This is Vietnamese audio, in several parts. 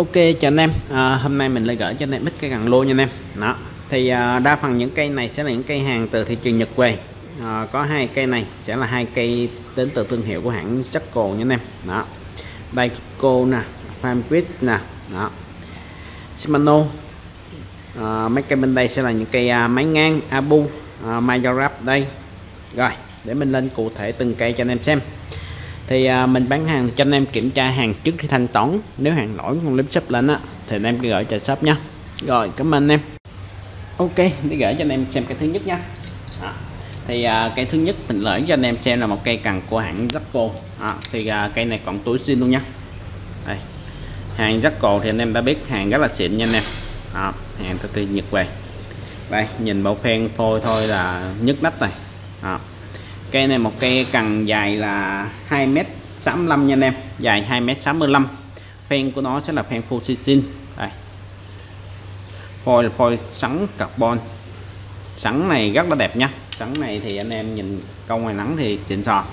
Ok chào anh em. À, hôm nay mình lại gửi cho anh em ít cây gần lô nha anh em. Đó. Thì à, đa phần những cây này sẽ là những cây hàng từ thị trường Nhật về à, có hai cây này sẽ là hai cây đến từ thương hiệu của hãng Jaco nha anh em. Đó. Đây cô nè Fanquist nè. Đó. Shimano. À, mấy cây bên đây sẽ là những cây à, máy ngang Abu à, Majorap đây. Rồi để mình lên cụ thể từng cây cho anh em xem thì à, mình bán hàng cho anh em kiểm tra hàng trước khi thanh toán. Nếu hàng lỗi không clip shop lên á thì anh em cứ gửi cho shop nhé rồi cảm ơn anh em. Ok để gửi cho anh em xem cái thứ nhất nha. À, thì à, cây thứ nhất mình gửi cho anh em xem là một cây cần của hãng Zapco à, thì à, cây này còn túi xin luôn nha. Đây. Hàng Zapco thì anh em đã biết hàng rất là xịn nha anh em. À, hàng từ từ Nhật về. Đây nhìn bộ phen phôi thôi là nhức nách này. À, cây này một cây cần dài là 2m65 nha anh em. Dài 2m65 phen của nó sẽ là phen full sisin đây. Phôi là phôi sắn carbon. Sắn này rất là đẹp nha. Sắn này thì anh em nhìn câu ngoài nắng thì xịn sò.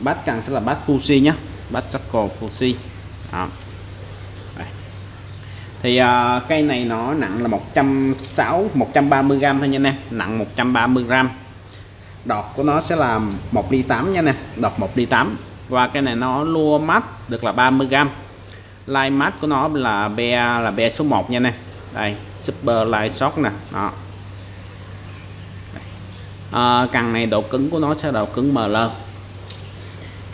Bát cần sẽ là bát Fuji nhé bát Saco Fuji đó. Đây. thì à, uh, cây này nó nặng là 160 130 gram thôi nha anh em. Nặng 130 gram đọt của nó sẽ là 1 ly 8 nha nè đọt 1 ly 8 và cái này nó lua mát được là 30g line mát của nó là be là be số 1 nha nè đây super line shot nè. Đó. À, cần này độ cứng của nó sẽ độ cứng ML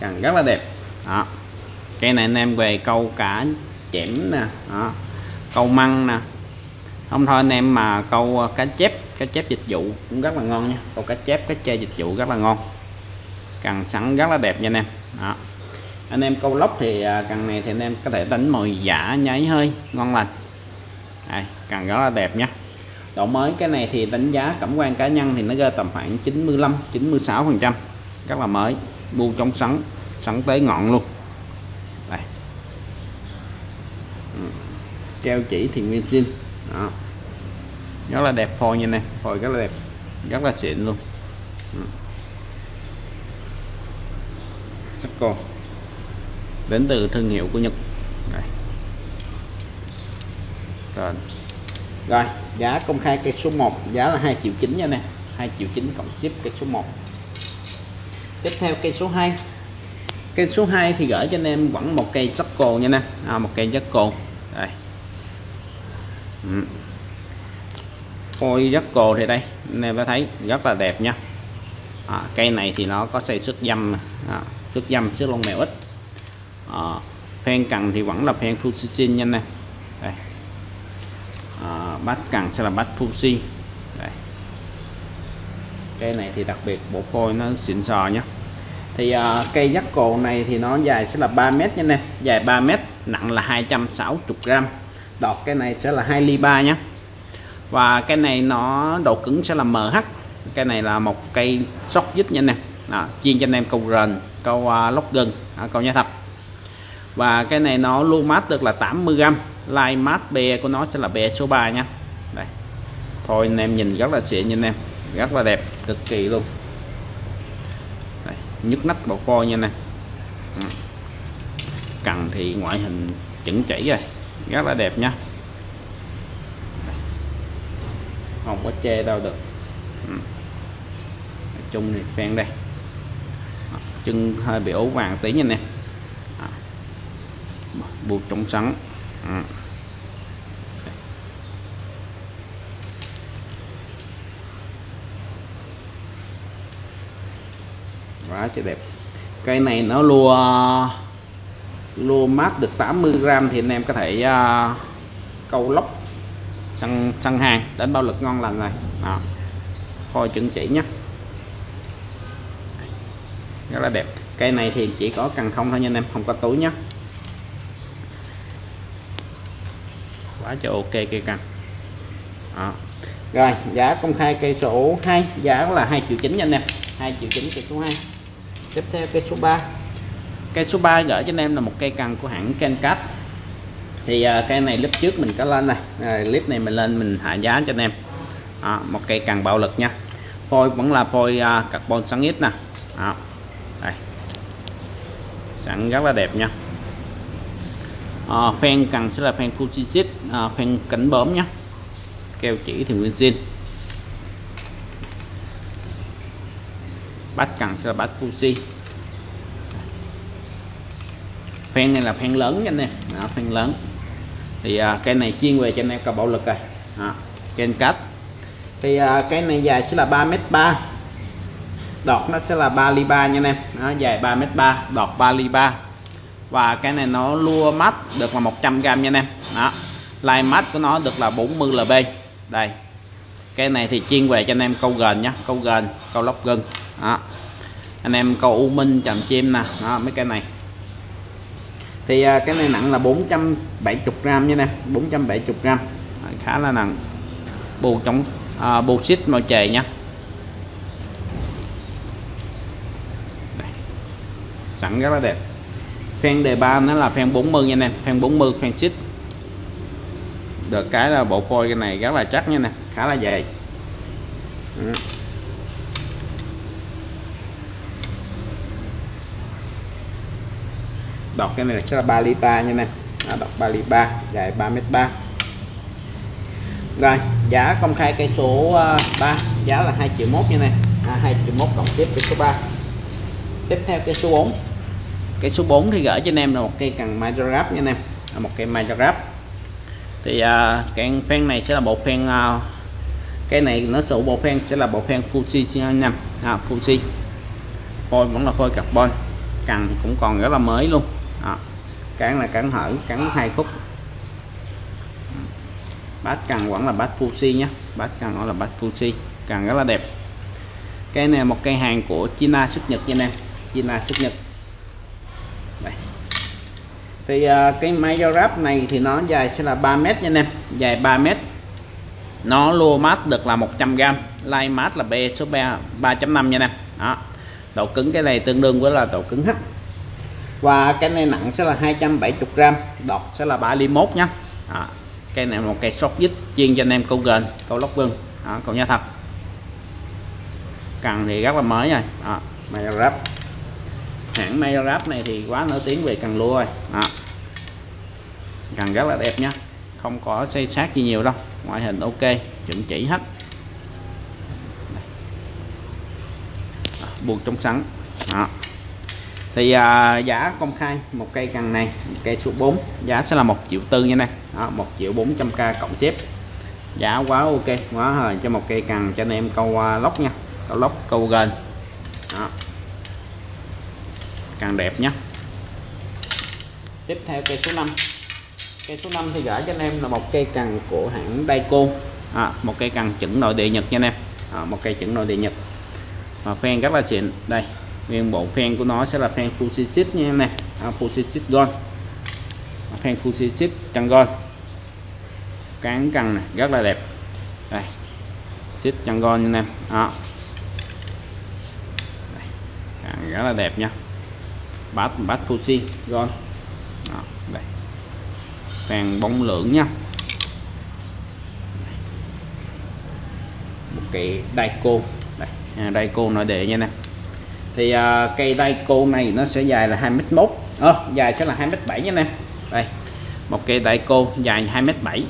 cần rất là đẹp. Đó. Cây này anh em về câu cả chẻm nè. Đó. câu măng nè không thôi, anh em mà câu ờ, cá chép cá chép dịch vụ cũng rất là ngon nha. Câu cá chép, cá chê dịch vụ rất là ngon. Cần sẵn rất là đẹp nha anh em. Đó. anh em câu lóc thì ờ, cần này thì anh em có thể đánh mồi giả nháy hơi, ngon lành. Đây, cần rất là đẹp nhé độ mới cái này thì đánh giá cảm quan cá nhân thì nó rơi tầm khoảng 95 96 phần trăm. Rất là mới, bu trong sắn sắn tới ngọn luôn. Đây. Ừ. Treo chỉ thì nguyên sinh đó. Rất là đẹp phôi như này phôi rất là đẹp rất là xịn luôn. Sắc con đến từ thương hiệu của Nhật. Đây. Rồi. rồi giá công khai cây số 1 giá là 2 triệu 9 nha nè 2 triệu 9 cộng ship cây số 1 tiếp theo cây số 2 cây số 2 thì gửi cho anh em vẫn một cây sắc cồ nha nè à, một cây sắc cồ đây. Ừ. ôi rất cồ thì đây. Nên ta thấy rất là đẹp nha. À, cây này thì nó có xây sức dâm à, sức dâm sức lông mèo ít. À, phen cần thì vẫn là phen Fuji nha này đây. À, bát cần sẽ là bát Fuji đây. Cây này thì đặc biệt bộ phôi nó xịn sò nhé thì à, cây giác cồ này thì nó dài sẽ là 3 mét nha nè. Dài 3 mét nặng là 260 gram đọt cái này sẽ là 2 ly 3 nhé. Và cái này nó độ cứng sẽ là MH cái này là một cây sóc dít nha anh em. Đó, chuyên cho anh em câu rền câu uh, lóc gừng à, câu nha thập. Và cái này nó luôn mát được là 80g line mát bè của nó sẽ là bè số 3 nha. Đây. Thôi anh em nhìn rất là xịn nha anh em. Rất là đẹp cực kỳ luôn. Đây, nhức nách bộ co nha nè ừ. cần thì ngoại hình chuẩn chỉ rồi rất là đẹp nha. Không có che đâu được. Ừ. chung thì ven đây. Chân hơi bị ố vàng tí nha nè. Buộc trong sắn. Ừ. quá trời đẹp. Cây này nó lùa lô mát được 80 g thì anh em có thể uh, câu lóc săn săn hàng đến bao lực ngon lành này. Đó. phôi chuẩn chỉ nhé. Rất là đẹp. Cây này thì chỉ có cần không thôi nha anh em không có túi nhé. Quá cho ok cây cần đó. rồi giá công khai cây số 2 giá là 2 triệu chín nha anh em. 2 triệu chín cây số 2 tiếp theo cây số 3 cây số 3 gửi cho anh em là một cây cần của hãng Kencat thì uh, cây này clip trước mình có lên này. Uh, clip này mình lên mình hạ giá cho anh em. Đó, một cây cần bạo lực nha. Phôi vẫn là phôi uh, carbon sáng ít nè. Đây. Sẵn rất là đẹp nha. À, phen cần sẽ là phen Fujitsu à, phen cảnh bóm nhé keo chỉ thì nguyên zin. Bát cần sẽ là bát Fuji phen này là phen lớn nha anh em. Đó, phen lớn. Thì à, cây này chuyên về cho anh em cầu bạo lực rồi. Đó, trên cách. Thì à, cái này dài sẽ là 3 m 3 đọt nó sẽ là 3 ly 3 nha anh em. Nó dài 3 m 3 đọt 3 ly 3 và cái này nó lua mắt được là 100 g nha anh em. Đó line mắt của nó được là 40 lb đây. Cái này thì chuyên về cho anh em câu gần nhá câu gần câu lóc gân. Đó. Anh em câu u minh chầm chim nè. Đó mấy cái này thì à, cái này nặng là 470 gram nha nè 470 gram. Khá là nặng. Bù chống à, bù xít màu chè nha. Đây. sẵn rất là đẹp. Phen đề ba nó là phen 40 nha nè phen 40 phen xít. Được cái là bộ phôi cái này rất là chắc nha nè khá là dày. Ừ. đọc cái này là chắc là 3 ly 3 nha nè à, đọc 3 ly 3 dài 3m3 rồi giá công khai cây số à, 3 giá là 2 triệu mốt như này à, 2 triệu mốt cộng tiếp cây số 3 tiếp theo cây số 4 cây số 4 thì gửi cho anh em là một cây cần Majorap nha anh em. Là một cây Majorap. Thì à, cái phen này sẽ là bộ phen à, cái này nó sử bộ phen sẽ là bộ phen Fuji anh em. À, Fuji. Phôi vẫn là phôi carbon. Cần cũng còn rất là mới luôn à, cán là cán hở cắn hai khúc. Bát cần vẫn là bát Fuji nhé bát cần nó là bát Fuji càng rất là đẹp. Cái này một cây hàng của China xuất Nhật nha em. China xuất Nhật. Đây. Thì uh, cái máy giao ráp này thì nó dài sẽ là 3 mét nha anh em. Dài 3 mét. Nó lua mát được là 100g lai mát là B số 3 3.5 nha anh em. Đó. Độ cứng cái này tương đương với là độ cứng hết và cái này nặng sẽ là 270g đọt sẽ là 3 ly 1 nhé đó. cây này một cây sóc dít chuyên cho anh em câu gần câu lóc vân. À, câu nha thật cần thì rất là mới rồi. À, đó. Majorap hãng Majorap này thì quá nổi tiếng về cần lua rồi. À, cần rất là đẹp nhá. Không có xây sát gì nhiều đâu. Ngoại hình ok chuẩn chỉ hết. À, buộc trong sẵn. Đó thì à, giá công khai một cây cần này cây số 4 giá sẽ là một triệu tư nha đó, một triệu 400k cộng chép. Giá quá ok quá hời cho một cây cần cho anh em câu uh, lóc nha câu lóc câu gần đó. càng đẹp nhé tiếp theo cây số 5 cây số 5 thì gửi cho anh em là một cây cần của hãng Daiko. À, một cây cần chuẩn nội địa Nhật nha anh em. À, một cây chuẩn nội địa Nhật. Và phen rất là xịn. Đây nguyên bộ phen của nó sẽ là phen Fujitsu nha em nè. À, Fujitsu Gold. À, phen Fujitsu trăng gold. Cán cần này rất là đẹp. Đây. Xích trăng gold nha em. Đó. Đây. Càng rất là đẹp nha. Bát bát Fuji gold. Đó, đây. Phen bóng lưỡng nha. Một cái Daiko. Đây. À, Daiko nội địa nha nè thì uh, cây Daiko này nó sẽ dài là 2m1 à, dài sẽ là 2m7 nha em đây một cây Daiko dài 2m7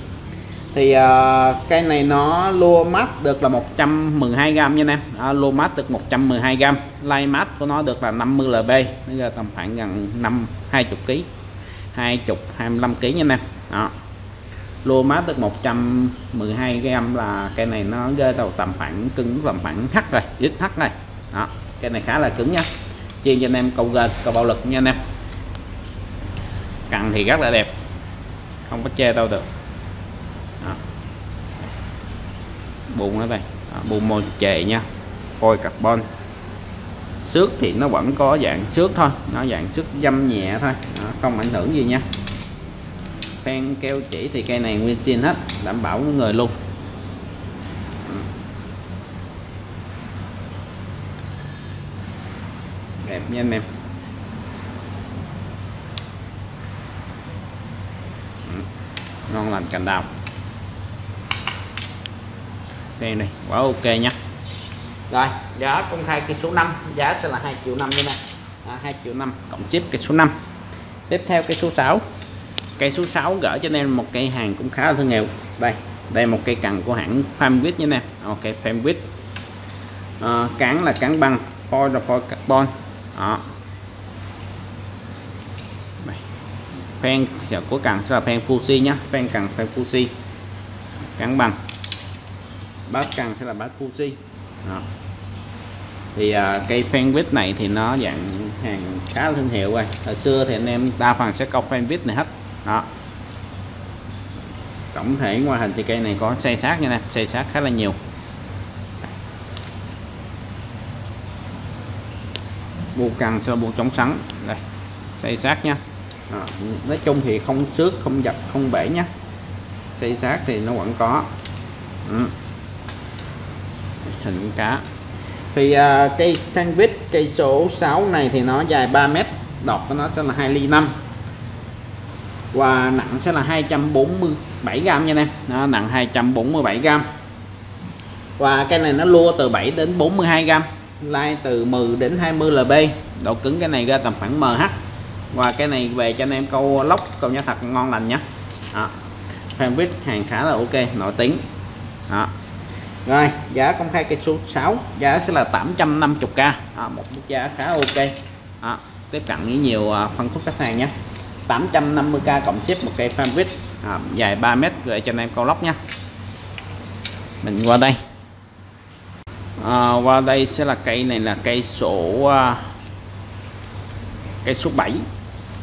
thì à, uh, cây này nó lua mát được là 112g nha em à, lua mát được 112g lay mát của nó được là 50 lb nó ra tầm khoảng gần 5 20 kg 20 25 kg nha em đó. Lua mát được 112 g là cây này nó rơi đầu tầm khoảng cứng tầm khoảng thắt rồi ít thắt này. Đó cây này khá là cứng nha chuyên cho anh em câu gờ câu bạo lực nha anh em. Cần thì rất là đẹp. Không có che đâu được. Đó. bùn nó đây. Đó, bùn môi chề nha. Phôi carbon. Xước thì nó vẫn có dạng xước thôi. Nó dạng xước dâm nhẹ thôi. Đó, không ảnh hưởng gì nha. Phen keo chỉ thì cây này nguyên zin hết đảm bảo người luôn. Nha anh em. Ngon lành cành đào. Đây này quá ok nhá rồi giá công khai cái số 5 giá sẽ là 2 triệu 5 như này à, 2 triệu 5 cộng ship cái số 5 tiếp theo cái số 6 cây số 6 gửi cho nên một cây hàng cũng khá là thương hiệu. Đây đây một cây cần của hãng Farmwith nha nè ok Farmwith à, cán là cán băng foil là foil carbon đó. Phen cố cần sẽ là phen Fuji nhé phen cần phen Fuji cán bằng. Bát cần sẽ là bát Fuji đó. thì à, cây Fanbit này thì nó dạng hàng khá là thương hiệu rồi. Hồi xưa thì anh em đa phần sẽ cọc phen vít này hết. Đó. Tổng thể ngoài hình thì cây này có xây sát nha nè xây sát khá là nhiều. Bộ càng sơ bộ chống sắn. Đây xây sát nha. À, nói chung thì không xước không dập không bể nhá xây sát thì nó vẫn có. Ừ. hình cá. Thì à, cây Fanvit cây số 6 này thì nó dài 3 mét. Đọc của nó sẽ là 2 ly 5 và nặng sẽ là 247 gram nha em. Nó nặng 247 gram. Và cái này nó lua từ 7 đến 42 gram lai từ 10 đến 20 lb độ cứng cái này ra tầm khoảng mh và cái này về cho anh em câu lóc câu nhá thật ngon lành nhá. đó. Fanbit hàng khá là ok nổi tiếng đó. rồi giá công khai cây số 6 giá sẽ là 850k à, một mức giá khá ok đó. tiếp cận với nhiều à, phân khúc khách hàng nhé 850k cộng ship một cây Fanbit à, dài 3m gửi cho anh em câu lóc nhá. mình qua đây à, qua đây sẽ là cây này là cây số à, cây số 7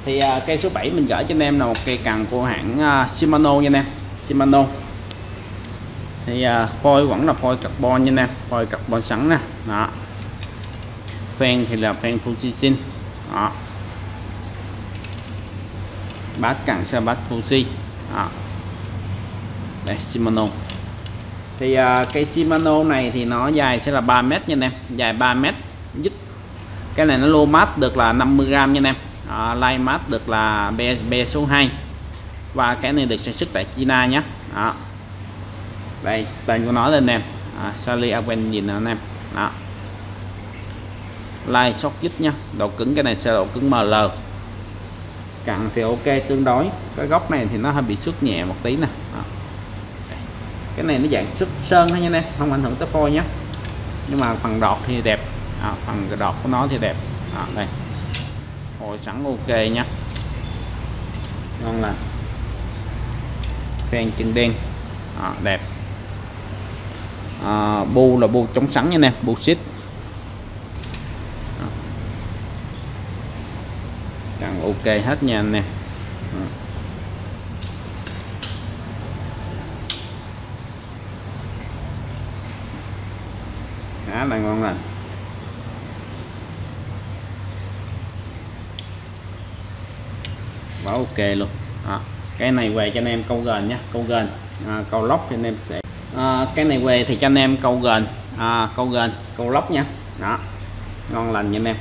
thì à, cây số 7 mình gửi cho anh em là một cây cần của hãng à, Shimano nha anh em. Shimano. Thì à, phôi vẫn là phôi carbon nha anh em phôi carbon sẵn nè. Đó. Phen thì là phen Fujisin đó. Bát cần sẽ bát Fuji đó. đây Shimano thì à, uh, cây Shimano này thì nó dài sẽ là 3 mét nha anh em. Dài 3 mét dứt cái này nó lô mát được là 50g nha anh em. À, line mát được là BSB số 2 và cái này được sản xuất tại China nhé đó. đây tên của nó lên em à, Sally Aven nhìn anh em. Đó. Line sóc dít nhá. Độ cứng cái này sẽ độ cứng ML cặn thì ok tương đối. Cái góc này thì nó hơi bị xước nhẹ một tí nè cái này nó dạng xuất sơn thôi nha anh em không ảnh hưởng tới phôi nhé nhưng mà phần đọt thì đẹp. À, phần đọt của nó thì đẹp. À, đây. Hồi sẵn ok nhé ngon là phen chân đen. À, đẹp. À, bu là bu chống sẵn nha nè bu xít. À. Càng ok hết nha anh nè rất ngon lành và ok luôn. À, cái này về cho anh em câu gần nhé câu gần. À, câu lóc cho anh em sẽ à, cái này về thì cho anh em câu gần. À, câu gần câu lóc nha đó ngon lành nha anh em.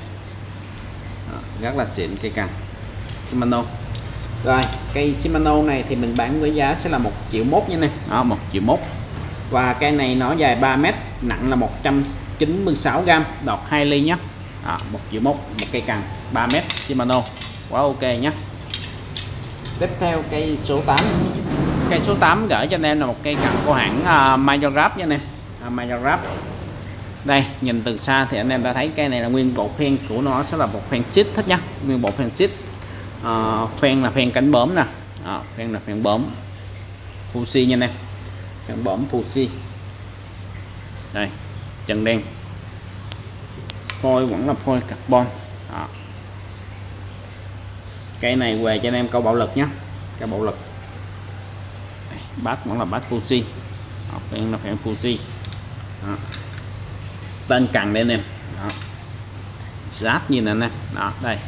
Đó, rất là xịn cây cần Shimano. Rồi cây Shimano này thì mình bán với giá sẽ là một triệu mốt nha anh em. Đó một triệu mốt. Và cây này nó dài 3 mét nặng là 100 96g đọt 2 ly nhé. À, 1 triệu mốc một cây cần 3m Shimano quá ok nhé. Tiếp theo cây số 8 cây số 8 gửi cho anh em là một cây cần của hãng à, uh, Majorab nha anh em. À, uh, Majorab đây nhìn từ xa thì anh em đã thấy cây này là nguyên bộ phen của nó sẽ là một phen xít hết nhá. Nguyên bộ phen xít à, phen là phen cánh bướm nè. À, phen là phen bướm. Fuji nha anh em. Phen bướm Fuji đây chân đen. Phôi vẫn là phôi carbon. Đó. Cây này về cho anh em câu bạo lực nhé câu bạo lực. Bát vẫn là bát Fuji học đen là phèn Fuji đó. tên cần đây anh em. Đó. như này nè đó đây.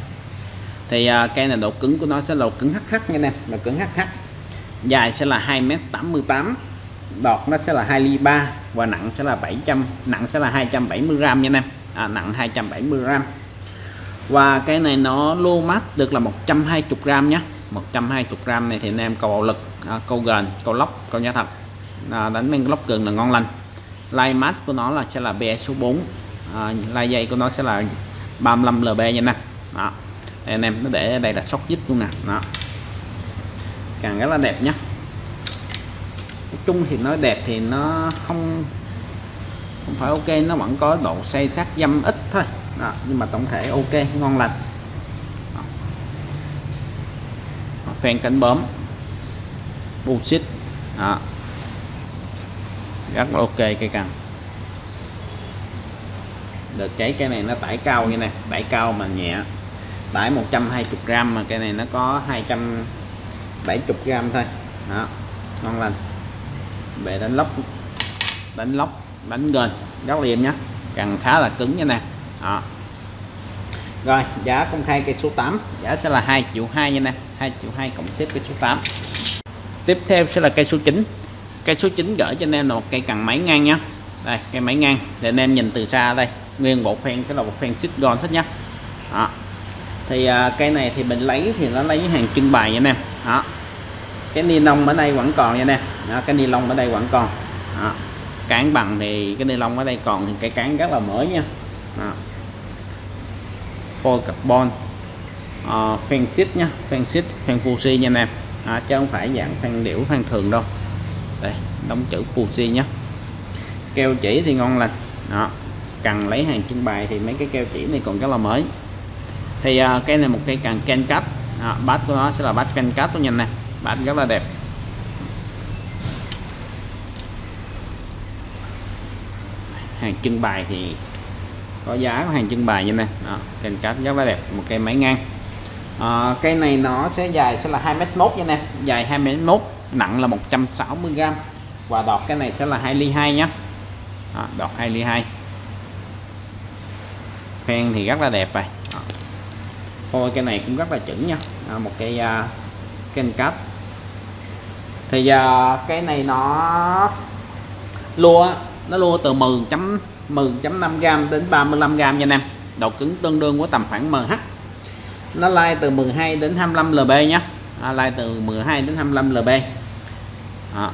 Thì à, uh, cây này độ cứng của nó sẽ là độ cứng HH nha anh em. Độ cứng HH dài sẽ là 2m88 đọt nó sẽ là 2 ly 3 và nặng sẽ là 700 nặng sẽ là 270 gram nha anh em. À, nặng 270 gram. Và cái này nó lô mát được là 120 gram nhé 120 gram này thì anh em cầu bạo lực à, câu gần câu lóc câu nhá thật à, đánh bên lóc gần là ngon lành. Lai mát của nó là sẽ là BE số 4 à, lai dây của nó sẽ là 35 lb nha nè đó. Anh em nó để đây là sóc dít luôn nè. Đó. Càng rất là đẹp nhé nói chung thì nó đẹp thì nó không không phải ok nó vẫn có độ say sắc dâm ít thôi. Đó, nhưng mà tổng thể ok ngon lành. Phen cánh bướm bullshit. Đó. rất là ok cây cần được cái cái này nó tải cao như này tải cao mà nhẹ. Tải 120g mà cái này nó có 270g thôi. Đó ngon lành về đánh lóc đánh lóc đánh gần rất là em nhé cần khá là cứng nha nè. Đó. rồi giá công khai cây số 8 giá sẽ là 2 triệu 2 nha nè. 2 triệu 2 cộng xếp cây số 8 tiếp theo sẽ là cây số 9 cây số 9 gửi cho anh em là một cây cần máy ngang nhá. Đây cây máy ngang. Để anh em nhìn từ xa đây. Nguyên bộ phen sẽ là một phen xích gòn hết nhá. Đó. thì à, cây này thì mình lấy thì nó lấy hàng trưng bày nha anh em đó cái ni lông ở đây vẫn còn nha nè. Đó, cái ni lông ở đây vẫn còn. Đó. cán bằng thì cái ni lông ở đây còn thì cái cán rất là mới nha. Đó. phôi carbon. Ờ, uh, phen xít nha phen xít phen fuji nha anh em à, chứ không phải dạng phen điểu phen thường đâu. Đây đóng chữ fuji nhé keo chỉ thì ngon lành. Đó. Cần lấy hàng trưng bày thì mấy cái keo chỉ này còn rất là mới. Thì à, cái này một cây cần ken cắt. À, bát của nó sẽ là bát ken cắt của nhìn này bát rất là đẹp. Hàng trưng bày thì có giá của hàng trưng bày như này đó, ken cắt rất là đẹp một cây máy ngang. Ờ, à, cây này nó sẽ dài sẽ là 2 mét mốt nha nè. Dài 2 mét mốt nặng là 160g và đọt cái này sẽ là 2 ly 2 nhé đó, đọt 2 ly 2 phen thì rất là đẹp rồi. Thôi cái này cũng rất là chuẩn nha. À, một cây uh, ken cắt thì giờ cái này nó lua nó lua từ 10 chấm 10.5 gram đến 35 gram nha anh em. Độ cứng tương đương của tầm khoảng MH nó lai từ 12 đến 25 lb nhé à, lai từ 12 đến 25 lb. À,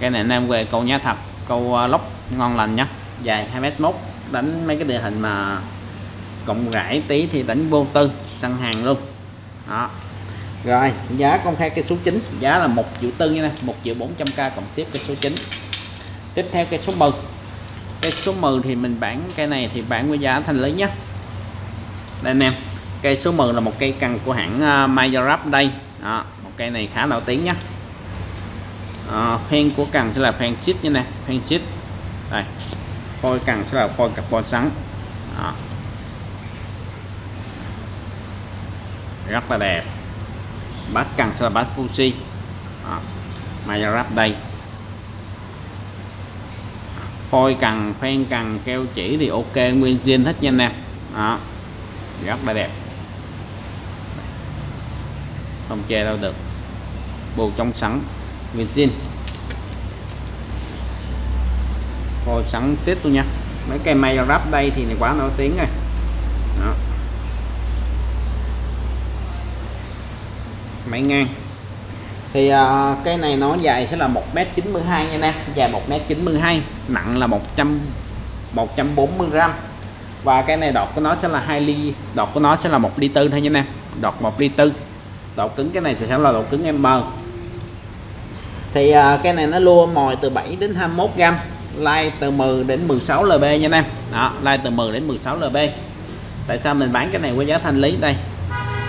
cái này anh em về câu nhá thật câu ờ, lóc ngon lành nhé dài 2m1 đánh mấy cái địa hình mà cộng rải tí thì đánh vô tư săn hàng luôn. Đó rồi giá công khai cây số 9 giá là 1 triệu tư nha 1 triệu 400k cộng tiếp cây số 9 tiếp theo cây số 10 cây số 10 thì mình bán cây này thì bán với giá thanh lý nhé đây anh em cây số 10 là một cây cần của hãng à, uh, Majorap đây. Đó, một cây này khá nổi tiếng nhé à, ờ, phen của cần sẽ là phen chip như này phen chip. Đây phôi cần sẽ là phôi carbon sắn. Đó. rất là đẹp bát cần sẽ là bát Fuji à, Majorap đây. À, phôi cần, phen cần, keo chỉ thì ok, nguyên zin hết nha anh em. Đó. Rất là đẹp. Không che đâu được. Bù trong sẵn nguyên zin phôi sẵn tiếp luôn nha. Mấy cây may ráp đây thì quá nổi tiếng rồi. Máy ngang. Thì uh, cái này nó dài sẽ là 1m92 nha nè. Dài 1m92 nặng là 100 140 gram. Và cái này đọt của nó sẽ là 2 ly đọt của nó sẽ là 1 ly tư thôi nha nè. Đọt 1 ly tư. Đọt cứng cái này sẽ là đọt cứng em M. Thì uh, cái này nó lua mồi từ 7 đến 21 gram like từ 10 đến 16 lb nha em đó like từ 10 đến 16 lb. Tại sao mình bán cái này với giá thanh lý đây?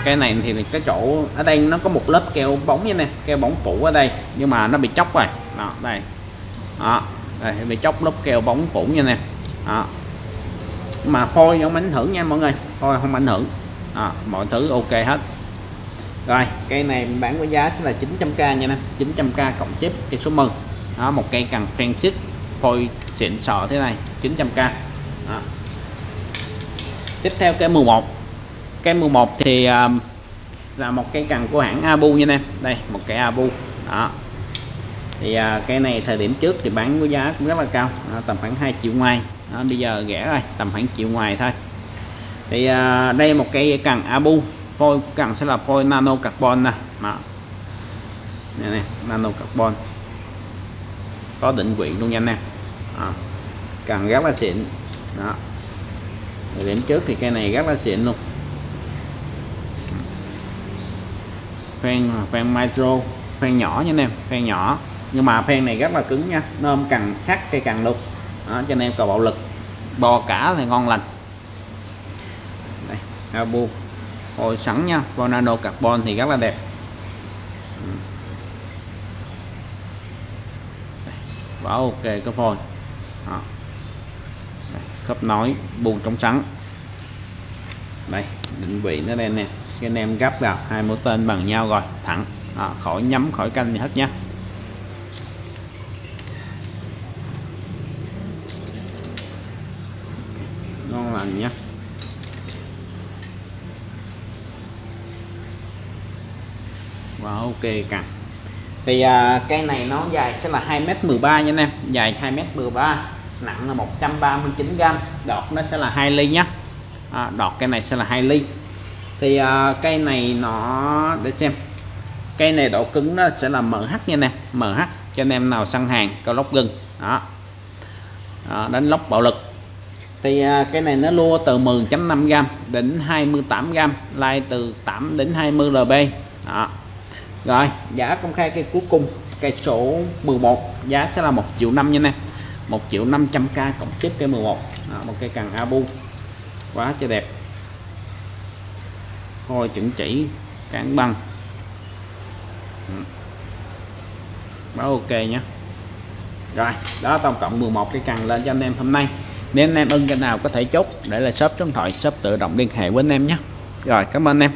Cái này thì cái chỗ ở đây nó có một lớp keo bóng như này keo bóng phủ ở đây nhưng mà nó bị chóc rồi. Đó đây. Đó đây bị chóc lớp keo bóng phủ như này đó. Mà phôi không ảnh hưởng nha mọi người phôi không ảnh hưởng. Đó, mọi thứ ok hết. Rồi cây này mình bán với giá sẽ là 900k nha nè 900k cộng chip cây số 10 đó một cây cần Francis phôi xịn sò thế này 900k đó. tiếp theo cây 11 cái mua 1 thì um, là một cây cần của hãng Abu nha em. Đây một cây Abu. Đó. Thì à, uh, cây này thời điểm trước thì bán với giá cũng rất là cao. Đó, tầm khoảng 2 triệu ngoài. Đó, bây giờ rẻ rồi tầm khoảng triệu ngoài thôi. Thì uh, đây một cây cần Abu. Phôi cần sẽ là phôi nano carbon nè. Đó. Này, này nano carbon có định vị luôn nha anh em. Cần rất là xịn. Đó. Thời điểm trước thì cây này rất là xịn luôn. Phan phan micro phen nhỏ nha anh em phen nhỏ. Nhưng mà phen này rất là cứng nha nó càng sắc cây càng lục. Đó, cho anh em cầu bạo lực bò cả thì ngon lành. Đây Abu hồi sẵn nha con nano carbon thì rất là đẹp. Bảo ok có phôi. Đó. Đây, khớp nối buồn trong sắn đây định vị nó đây nè cái anh em gấp vào hai mũi tên bằng nhau rồi thẳng. Đó, khỏi nhắm khỏi canh gì hết nhé ngon lành nhé và wow, ok cả thì à, cây này nó dài sẽ là 2m13 nha anh em. Dài 2m13 nặng là 139g đọt nó sẽ là 2 ly nhé à, đọt cái này sẽ là 2 ly thì à, cây này nó để xem. Cây này độ cứng nó sẽ là MH nha nè MH cho anh em nào săn hàng cao lóc gừng. Đó. đó đánh lóc bạo lực. Thì à, cái này nó lua từ 10.5g đến 28g lai từ 8 đến 20 lb đó. Rồi giá công khai cây cuối cùng cây số 11 giá sẽ là 1 triệu năm nha nè 1 triệu 500k cộng ship cây 11 đó, một cây cần abu. Quá trời đẹp thôi chuẩn chỉ cán băng. Ừ. Báo ok nhé. Rồi, đó, tổng cộng 11 cái cần lên cho anh em hôm nay. Nếu anh em ưng cái nào có thể chốt để là shop số điện thoại, shop tự động liên hệ với anh em nhé. Rồi, cảm ơn anh em.